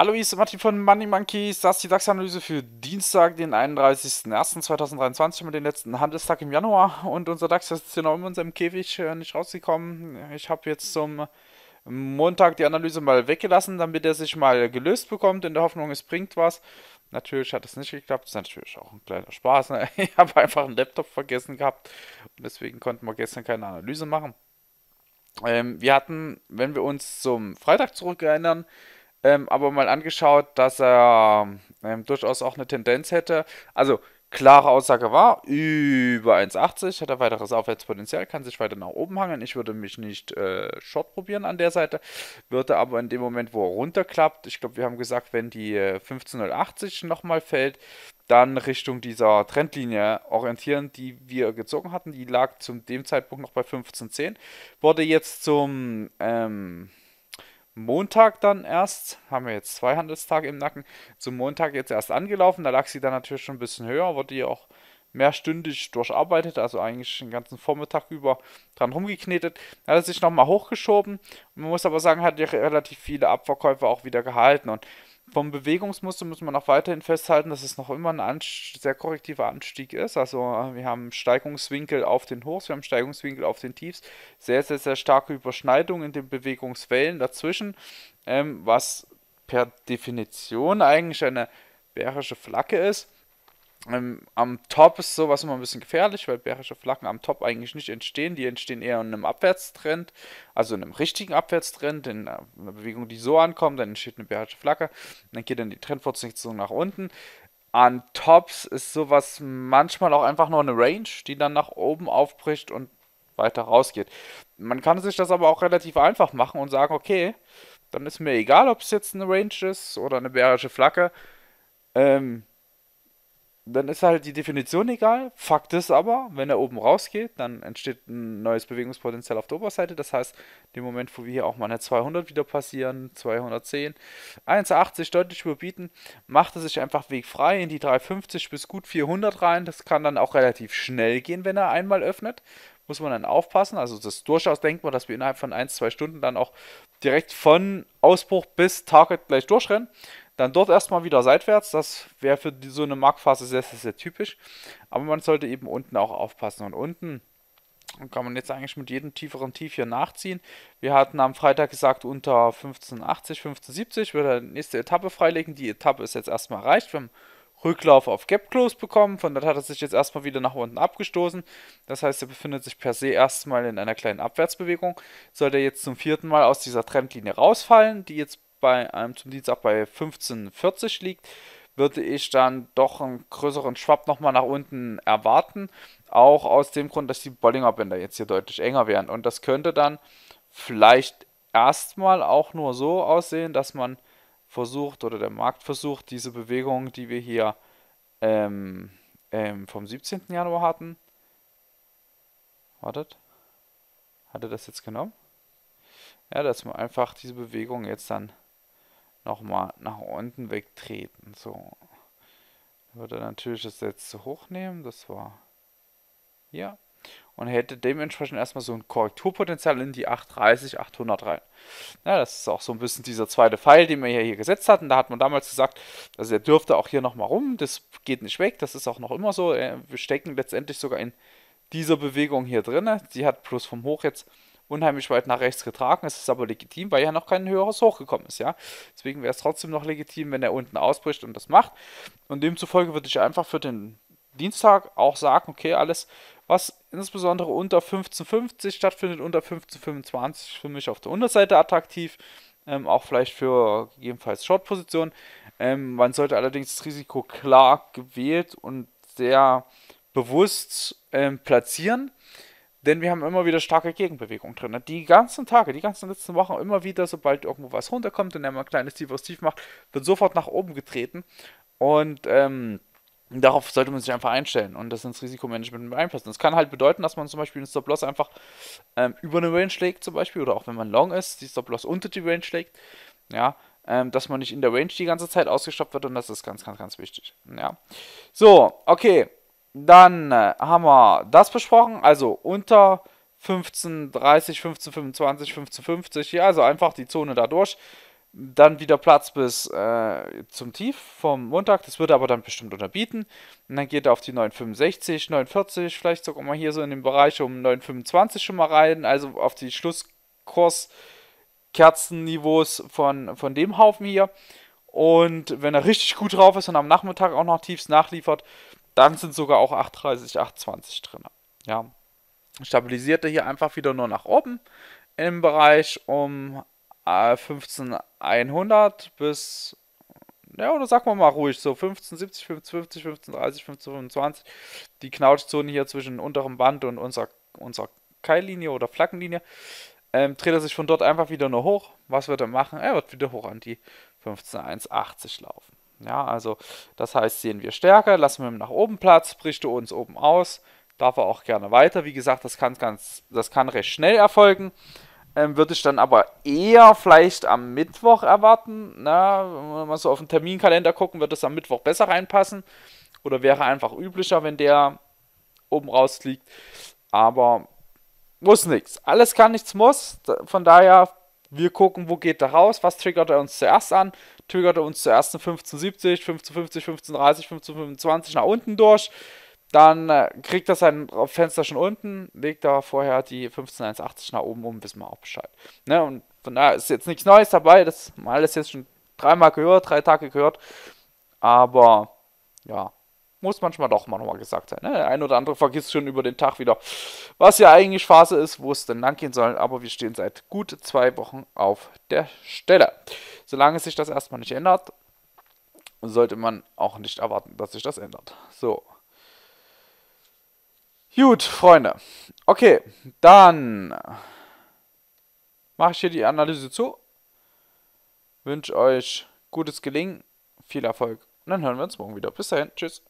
Hallo, hier ist Martin von Money Monkeys. Das ist die DAX-Analyse für Dienstag, den 31.01.2023, mit dem letzten Handelstag im Januar. Und unser DAX ist hier noch in unserem Käfig äh, nicht rausgekommen. Ich habe jetzt zum Montag die Analyse mal weggelassen, damit er sich mal gelöst bekommt, in der Hoffnung, es bringt was. Natürlich hat es nicht geklappt. Das ist natürlich auch ein kleiner Spaß. Ne? Ich habe einfach einen Laptop vergessen gehabt und deswegen konnten wir gestern keine Analyse machen. Ähm, wir hatten, wenn wir uns zum Freitag zurückerinnern, ähm, aber mal angeschaut, dass er ähm, durchaus auch eine Tendenz hätte. Also klare Aussage war, über 1,80 hat er weiteres Aufwärtspotenzial, kann sich weiter nach oben hangeln. Ich würde mich nicht äh, short probieren an der Seite, würde aber in dem Moment, wo er runterklappt, ich glaube, wir haben gesagt, wenn die äh, 15,080 nochmal fällt, dann Richtung dieser Trendlinie orientieren, die wir gezogen hatten. Die lag zu dem Zeitpunkt noch bei 15,10, wurde jetzt zum... Ähm, Montag dann erst, haben wir jetzt zwei Handelstage im Nacken, zum Montag jetzt erst angelaufen. Da lag sie dann natürlich schon ein bisschen höher, wurde ja auch mehrstündig durcharbeitet, also eigentlich den ganzen Vormittag über dran rumgeknetet. Hat er sich nochmal hochgeschoben. Man muss aber sagen, hat ja relativ viele Abverkäufe auch wieder gehalten. Und vom Bewegungsmuster muss man auch weiterhin festhalten, dass es noch immer ein sehr korrektiver Anstieg ist. Also äh, wir haben Steigungswinkel auf den Hochs, wir haben Steigungswinkel auf den Tiefs. Sehr, sehr, sehr starke Überschneidung in den Bewegungswellen dazwischen, ähm, was per Definition eigentlich eine bärische Flagge ist. Ähm, am Top ist sowas immer ein bisschen gefährlich, weil bärische Flaggen am Top eigentlich nicht entstehen. Die entstehen eher in einem Abwärtstrend, also in einem richtigen Abwärtstrend, in einer Bewegung, die so ankommt, dann entsteht eine bärische Flagge, dann geht dann die Trendfortsetzung nach unten. An Tops ist sowas manchmal auch einfach nur eine Range, die dann nach oben aufbricht und weiter rausgeht. Man kann sich das aber auch relativ einfach machen und sagen, okay, dann ist mir egal, ob es jetzt eine Range ist oder eine bärische Flagge. Ähm, dann ist halt die Definition egal. Fakt ist aber, wenn er oben rausgeht, dann entsteht ein neues Bewegungspotenzial auf der Oberseite. Das heißt, dem Moment, wo wir hier auch mal eine 200 wieder passieren, 210, 1,80 deutlich überbieten, macht er sich einfach Weg frei in die 350 bis gut 400 rein. Das kann dann auch relativ schnell gehen, wenn er einmal öffnet. Muss man dann aufpassen. Also das ist durchaus denkbar, dass wir innerhalb von 1, 2 Stunden dann auch direkt von Ausbruch bis Target gleich durchrennen. Dann dort erstmal wieder seitwärts. Das wäre für die, so eine Marktphase sehr, sehr, sehr typisch. Aber man sollte eben unten auch aufpassen. Und unten kann man jetzt eigentlich mit jedem tieferen Tief hier nachziehen. Wir hatten am Freitag gesagt, unter 1580, 1570 wird er die nächste Etappe freilegen. Die Etappe ist jetzt erstmal erreicht. Wir haben Rücklauf auf Gap Close bekommen. Von dort hat er sich jetzt erstmal wieder nach unten abgestoßen. Das heißt, er befindet sich per se erstmal in einer kleinen Abwärtsbewegung. Sollte er jetzt zum vierten Mal aus dieser Trendlinie rausfallen, die jetzt bei einem zum Dienstag bei 15,40 liegt, würde ich dann doch einen größeren Schwapp nochmal nach unten erwarten. Auch aus dem Grund, dass die Bollinger Bänder jetzt hier deutlich enger wären. Und das könnte dann vielleicht erstmal auch nur so aussehen, dass man versucht oder der Markt versucht, diese Bewegung, die wir hier ähm, ähm, vom 17. Januar hatten. Wartet. Hat er das jetzt genommen? Ja, dass man einfach diese Bewegung jetzt dann nochmal nach unten wegtreten. So. Würde natürlich das letzte hochnehmen. Das war hier. Und hätte dementsprechend erstmal so ein Korrekturpotenzial in die 830, 800 rein. Ja, das ist auch so ein bisschen dieser zweite Pfeil, den wir hier gesetzt hatten. Da hat man damals gesagt, also er dürfte auch hier nochmal rum. Das geht nicht weg. Das ist auch noch immer so. Wir stecken letztendlich sogar in dieser Bewegung hier drin. Die hat plus vom Hoch jetzt unheimlich weit nach rechts getragen. Es ist aber legitim, weil ja noch kein höheres hochgekommen ist, ja. Deswegen wäre es trotzdem noch legitim, wenn er unten ausbricht und das macht. Und demzufolge würde ich einfach für den Dienstag auch sagen, okay, alles, was insbesondere unter 15,50 stattfindet, unter 15,25 für mich auf der Unterseite attraktiv. Ähm, auch vielleicht für gegebenenfalls Short-Positionen. Ähm, man sollte allerdings das Risiko klar gewählt und sehr bewusst ähm, platzieren. Denn wir haben immer wieder starke Gegenbewegung drin. Die ganzen Tage, die ganzen letzten Wochen immer wieder, sobald irgendwo was runterkommt und er mal ein kleines tieferes Tief macht, wird sofort nach oben getreten. Und ähm, darauf sollte man sich einfach einstellen und das ins Risikomanagement mit einpassen. Das kann halt bedeuten, dass man zum Beispiel einen Stop-Loss einfach ähm, über eine Range legt, zum Beispiel, oder auch wenn man long ist, die Stop-Loss unter die Range legt. Ja, ähm, dass man nicht in der Range die ganze Zeit ausgestoppt wird und das ist ganz, ganz, ganz wichtig. Ja. So, okay. Dann äh, haben wir das besprochen. Also unter 15,30, 15,25, 15,50. Ja, also einfach die Zone da durch. Dann wieder Platz bis äh, zum Tief vom Montag. Das würde aber dann bestimmt unterbieten. Und dann geht er auf die 9,65, 9,40, vielleicht sogar mal hier so in den Bereich um 9,25 schon mal rein. Also auf die Schlusskurskerzenniveaus von, von dem Haufen hier. Und wenn er richtig gut drauf ist und am Nachmittag auch noch tiefst nachliefert, dann sind sogar auch 8,30, 8,20 drin. Ja. Stabilisiert er hier einfach wieder nur nach oben im Bereich um 15100 bis, ja, oder sagen wir mal ruhig, so 1570, 1550, 1530, 1525. Die Knautschzone hier zwischen unterem Band und unserer, unserer Keillinie oder Flaggenlinie. Ähm, dreht er sich von dort einfach wieder nur hoch. Was wird er machen? Er wird wieder hoch an die 15.180 laufen. Ja, also das heißt, sehen wir stärker, lassen wir ihm nach oben Platz, bricht er uns oben aus, darf er auch gerne weiter. Wie gesagt, das kann ganz, das kann recht schnell erfolgen. Ähm, würde ich dann aber eher vielleicht am Mittwoch erwarten. Na, wenn wir mal so auf den Terminkalender gucken, wird es am Mittwoch besser reinpassen. Oder wäre einfach üblicher, wenn der oben rausfliegt. Aber muss nichts. Alles kann, nichts muss. Von daher, wir gucken, wo geht er raus, was triggert er uns zuerst an. Triggert er uns zuerst in 1570, 1550, 1530, 1525 nach unten durch dann äh, kriegt er sein Fenster schon unten, legt da vorher die 15.180 nach oben um, wissen wir auch Bescheid. Ne? Und von daher ist jetzt nichts Neues dabei, das haben alles jetzt schon dreimal gehört, drei Tage gehört. Aber ja, muss manchmal doch mal nochmal gesagt sein. Ne? Der ein oder andere vergisst schon über den Tag wieder, was ja eigentlich Phase ist, wo es denn lang gehen soll. Aber wir stehen seit gut zwei Wochen auf der Stelle. Solange sich das erstmal nicht ändert, sollte man auch nicht erwarten, dass sich das ändert. So. Gut, Freunde. Okay, dann mache ich hier die Analyse zu. Wünsche euch gutes Gelingen, viel Erfolg und dann hören wir uns morgen wieder. Bis dahin, tschüss.